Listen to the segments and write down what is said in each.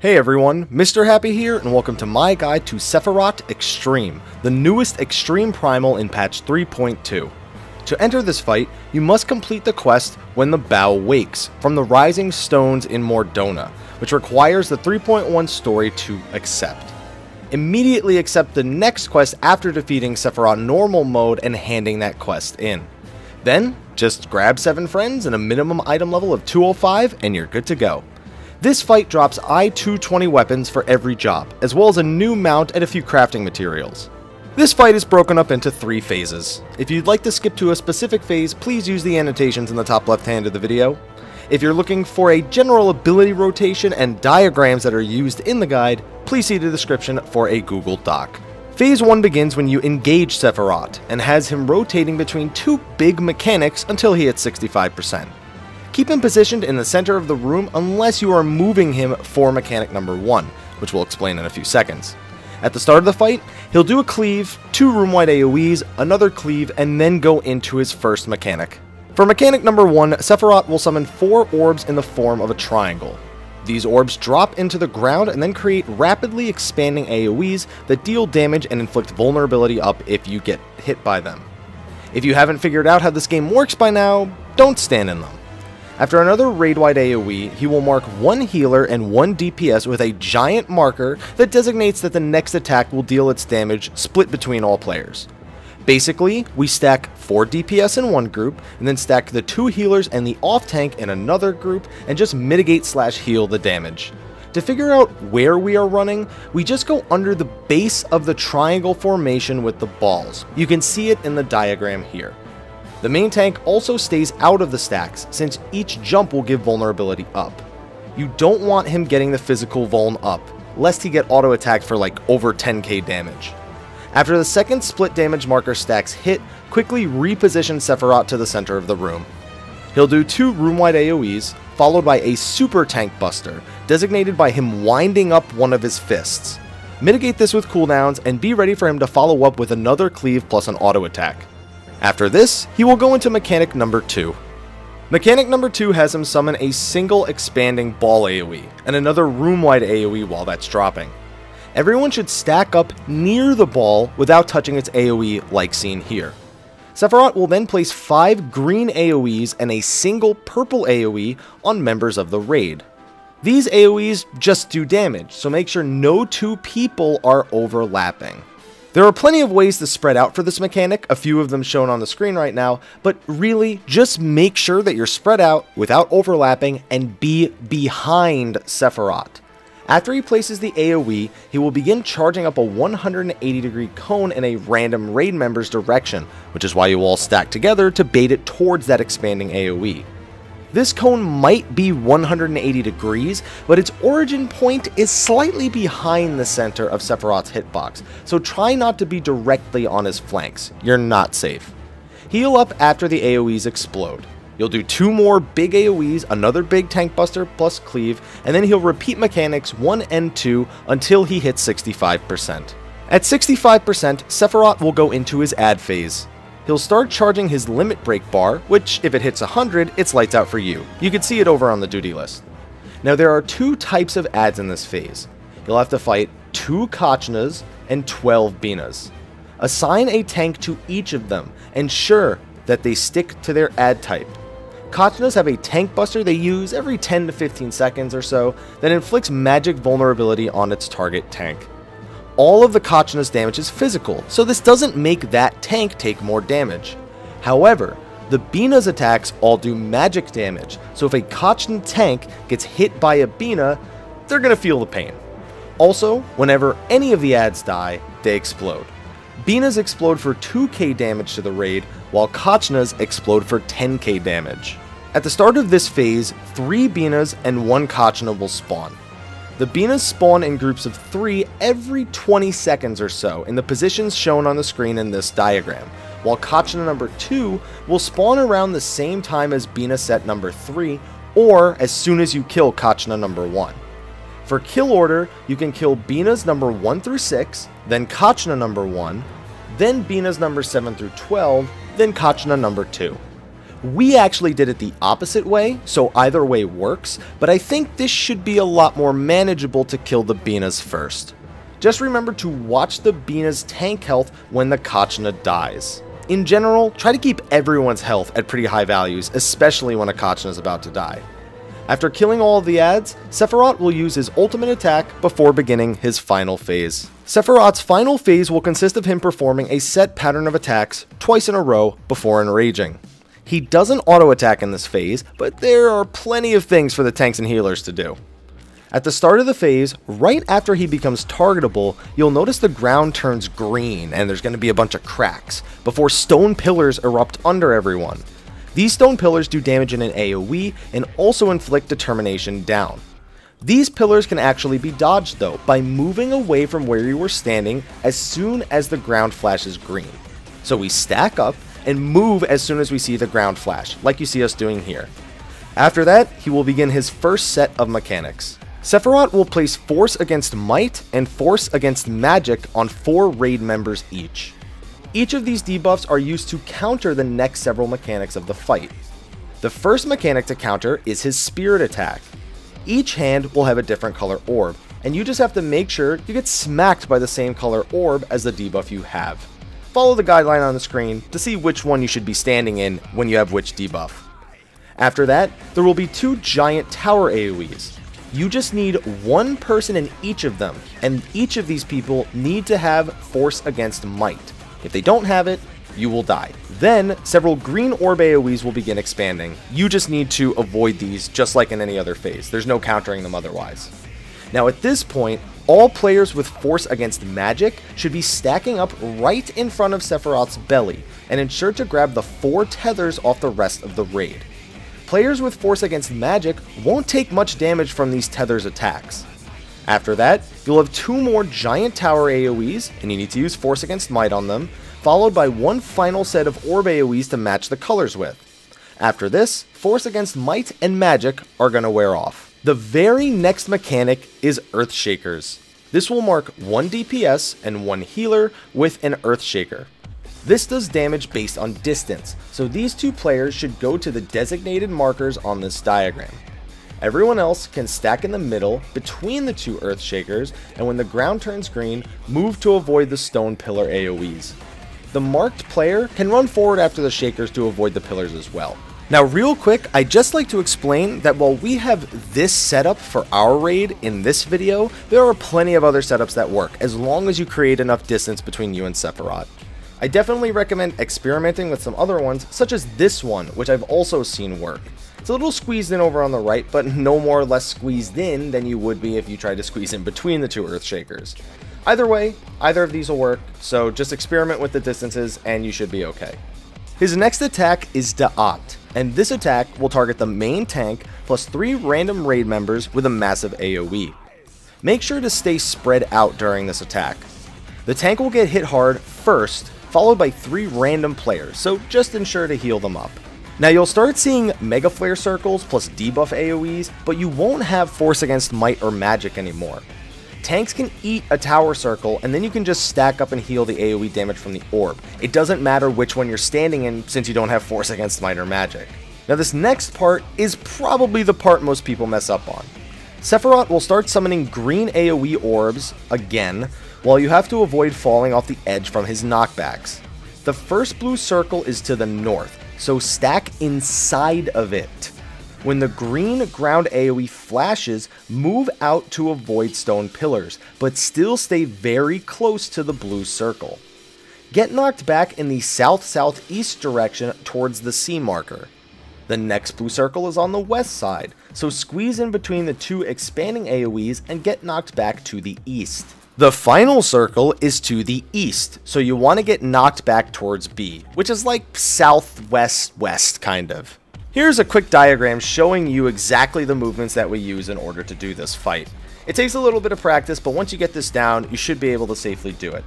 Hey everyone, Mr. Happy here, and welcome to my guide to Sephirot Extreme, the newest Extreme Primal in patch 3.2. To enter this fight, you must complete the quest When the Bough Wakes from the Rising Stones in Mor Dhona, which requires the 3.1 story to accept. Immediately accept the next quest after defeating Sephirot normal mode and handing that quest in. Then, just grab 7 friends and a minimum item level of 205 and you're good to go. This fight drops I-220 weapons for every job, as well as a new mount and a few crafting materials. This fight is broken up into three phases. If you'd like to skip to a specific phase, please use the annotations in the top left hand of the video. If you're looking for a general ability rotation and diagrams that are used in the guide, please see the description for a Google Doc. Phase 1 begins when you engage Sephirot, and has him rotating between two big mechanics until he hits 65%. Keep him positioned in the center of the room unless you are moving him for mechanic number 1, which we'll explain in a few seconds. At the start of the fight, he'll do a cleave, two room-wide AoEs, another cleave, and then go into his first mechanic. For mechanic number 1, Sephirot will summon 4 orbs in the form of a triangle. These orbs drop into the ground and then create rapidly expanding AoEs that deal damage and inflict vulnerability up if you get hit by them. If you haven't figured out how this game works by now, don't stand in them. After another raid-wide AoE, he will mark one healer and one DPS with a giant marker that designates that the next attack will deal its damage split between all players. Basically, we stack 4 DPS in one group, and then stack the 2 healers and the off tank in another group, and just mitigate slash heal the damage. To figure out where we are running, we just go under the base of the triangle formation with the balls. You can see it in the diagram here. The main tank also stays out of the stacks, since each jump will give vulnerability up. You don't want him getting the physical vuln up, lest he get auto attacked for like over 10k damage. After the second split damage marker stacks hit, quickly reposition Sephirot to the center of the room. He'll do two room-wide AoEs, followed by a super tank buster, designated by him winding up one of his fists. Mitigate this with cooldowns, and be ready for him to follow up with another cleave plus an auto attack. After this, he will go into mechanic number 2. Mechanic number 2 has him summon a single expanding ball AoE, and another room-wide AoE while that's dropping. Everyone should stack up near the ball without touching its AoE like seen here. Sephirot will then place 5 green AoEs and a single purple AoE on members of the raid. These AoEs just do damage, so make sure no two people are overlapping. There are plenty of ways to spread out for this mechanic, a few of them shown on the screen right now, but really just make sure that you're spread out without overlapping and be behind Sephirot. After he places the AoE, he will begin charging up a 180 degree cone in a random raid member's direction, which is why you all stack together to bait it towards that expanding AoE. This cone might be 180 degrees, but its origin point is slightly behind the center of Sephirot's hitbox, so try not to be directly on his flanks. You're not safe. Heal up after the AoEs explode. You'll do two more big AoEs, another big tank buster plus cleave, and then he'll repeat mechanics 1 and 2 until he hits 65%. At 65%, Sephirot will go into his ad phase he'll start charging his limit break bar, which if it hits 100, it's lights out for you. You can see it over on the duty list. Now there are two types of ads in this phase. You'll have to fight 2 Kachnas and 12 Binahs. Assign a tank to each of them, ensure that they stick to their ad type. Kachnas have a tank buster they use every 10 to 15 seconds or so that inflicts magic vulnerability on its target tank all of the Kachna's damage is physical, so this doesn't make that tank take more damage. However, the Binah's attacks all do magic damage, so if a Kachna tank gets hit by a Binah, they're gonna feel the pain. Also, whenever any of the ads die, they explode. Binahs explode for 2k damage to the raid, while Kachnas explode for 10k damage. At the start of this phase, 3 Binahs and 1 Kachna will spawn. The Binahs spawn in groups of 3 every 20 seconds or so in the positions shown on the screen in this diagram, while Kachina number 2 will spawn around the same time as Binah set number 3 or as soon as you kill Kachina number 1. For kill order, you can kill Binahs number 1 through 6, then Kachina number 1, then Binahs number 7 through 12, then Kachina number 2. We actually did it the opposite way, so either way works, but I think this should be a lot more manageable to kill the Binahs first. Just remember to watch the Binah's tank health when the Kachna dies. In general, try to keep everyone's health at pretty high values, especially when a Kachna is about to die. After killing all of the ads, Sephirot will use his ultimate attack before beginning his final phase. Sephirot's final phase will consist of him performing a set pattern of attacks twice in a row before enraging. He doesn't auto attack in this phase, but there are plenty of things for the tanks and healers to do. At the start of the phase, right after he becomes targetable, you'll notice the ground turns green and there's going to be a bunch of cracks, before stone pillars erupt under everyone. These stone pillars do damage in an AoE and also inflict determination down. These pillars can actually be dodged though, by moving away from where you were standing as soon as the ground flashes green. So we stack up and move as soon as we see the ground flash, like you see us doing here. After that, he will begin his first set of mechanics. Sephirot will place Force against Might and Force against Magic on 4 raid members each. Each of these debuffs are used to counter the next several mechanics of the fight. The first mechanic to counter is his Spirit attack. Each hand will have a different color orb, and you just have to make sure you get smacked by the same color orb as the debuff you have. Follow the guideline on the screen to see which one you should be standing in when you have which debuff. After that, there will be two giant tower AoEs, you just need one person in each of them, and each of these people need to have Force against Might. If they don't have it, you will die. Then, several green orb AoEs will begin expanding. You just need to avoid these just like in any other phase. There's no countering them otherwise. Now at this point, all players with Force against Magic should be stacking up right in front of Sephirot's belly, and ensure to grab the four tethers off the rest of the raid players with Force against Magic won't take much damage from these Tethers attacks. After that, you'll have two more Giant Tower AoEs, and you need to use Force against Might on them, followed by one final set of Orb AoEs to match the colors with. After this, Force against Might and Magic are going to wear off. The very next mechanic is Earthshakers. This will mark one DPS and one healer with an Earthshaker. This does damage based on distance, so these two players should go to the designated markers on this diagram. Everyone else can stack in the middle between the two Earthshakers and when the ground turns green, move to avoid the stone pillar AoEs. The marked player can run forward after the shakers to avoid the pillars as well. Now real quick, I'd just like to explain that while we have this setup for our raid in this video, there are plenty of other setups that work, as long as you create enough distance between you and Sephirot. I definitely recommend experimenting with some other ones, such as this one, which I've also seen work. It's a little squeezed in over on the right, but no more or less squeezed in than you would be if you tried to squeeze in between the two Earthshakers. Either way, either of these will work, so just experiment with the distances and you should be okay. His next attack is Da'at, and this attack will target the main tank plus 3 random raid members with a massive AoE. Make sure to stay spread out during this attack. The tank will get hit hard first followed by three random players, so just ensure to heal them up. Now you'll start seeing Mega Flare circles plus debuff AoEs, but you won't have Force against Might or Magic anymore. Tanks can eat a tower circle, and then you can just stack up and heal the AoE damage from the orb. It doesn't matter which one you're standing in since you don't have Force against Might or Magic. Now this next part is probably the part most people mess up on. Sephirot will start summoning green AoE orbs, again, while you have to avoid falling off the edge from his knockbacks. The first blue circle is to the north, so stack inside of it. When the green ground AoE flashes, move out to avoid stone pillars, but still stay very close to the blue circle. Get knocked back in the south-southeast direction towards the C marker. The next blue circle is on the west side, so squeeze in between the two expanding AoEs and get knocked back to the east. The final circle is to the east, so you want to get knocked back towards B, which is like southwest-west kind of. Here's a quick diagram showing you exactly the movements that we use in order to do this fight. It takes a little bit of practice, but once you get this down, you should be able to safely do it.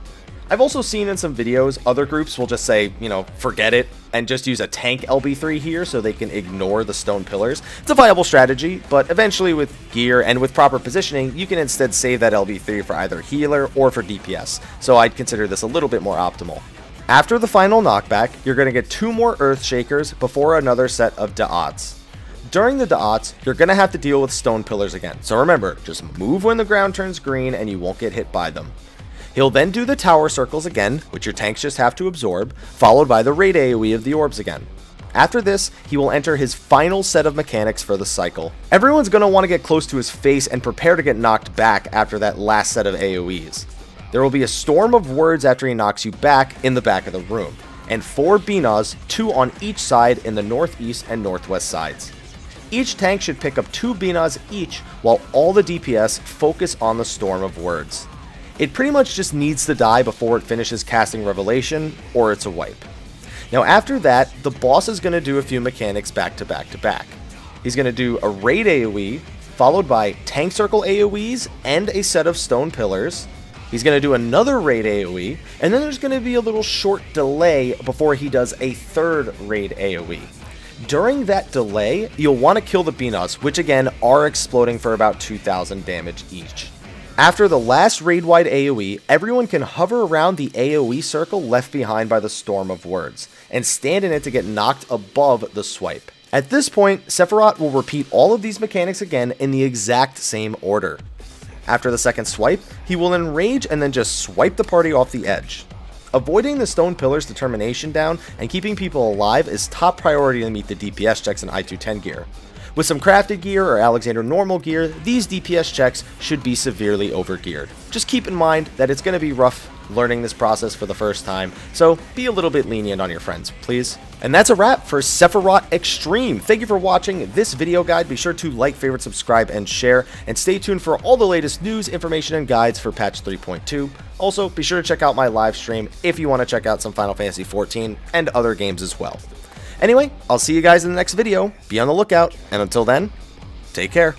I've also seen in some videos, other groups will just say, you know, forget it, and just use a tank LB3 here so they can ignore the stone pillars. It's a viable strategy, but eventually with gear and with proper positioning, you can instead save that LB3 for either healer or for DPS, so I'd consider this a little bit more optimal. After the final knockback, you're going to get two more Earth Shakers before another set of Da'ats. During the Da'ats, you're going to have to deal with Stone Pillars again, so remember, just move when the ground turns green and you won't get hit by them. He'll then do the Tower Circles again, which your tanks just have to absorb, followed by the Raid AoE of the Orbs again. After this, he will enter his final set of mechanics for the cycle. Everyone's going to want to get close to his face and prepare to get knocked back after that last set of AoEs. There will be a storm of words after he knocks you back in the back of the room, and 4 Binahs, 2 on each side in the northeast and northwest sides. Each tank should pick up 2 Binahs each while all the DPS focus on the storm of words. It pretty much just needs to die before it finishes casting Revelation, or it's a wipe. Now after that, the boss is going to do a few mechanics back to back to back. He's going to do a raid AoE, followed by tank circle AoEs and a set of stone pillars. He's going to do another raid AoE, and then there's going to be a little short delay before he does a third raid AoE. During that delay, you'll want to kill the Binahs, which again are exploding for about 2000 damage each. After the last raid-wide AoE, everyone can hover around the AoE circle left behind by the Storm of Words, and stand in it to get knocked above the swipe. At this point, Sephirot will repeat all of these mechanics again in the exact same order. After the second swipe, he will enrage and then just swipe the party off the edge. Avoiding the Stone Pillar's determination down and keeping people alive is top priority to meet the DPS checks in I-210 gear. With some crafted gear or Alexander normal gear, these DPS checks should be severely overgeared. Just keep in mind that it's going to be rough learning this process for the first time, so be a little bit lenient on your friends, please. And that's a wrap for Sephirot Extreme. Thank you for watching this video guide. Be sure to like, favorite, subscribe, and share, and stay tuned for all the latest news, information, and guides for patch 3.2. Also, be sure to check out my live stream if you want to check out some Final Fantasy XIV and other games as well. Anyway, I'll see you guys in the next video. Be on the lookout, and until then, take care.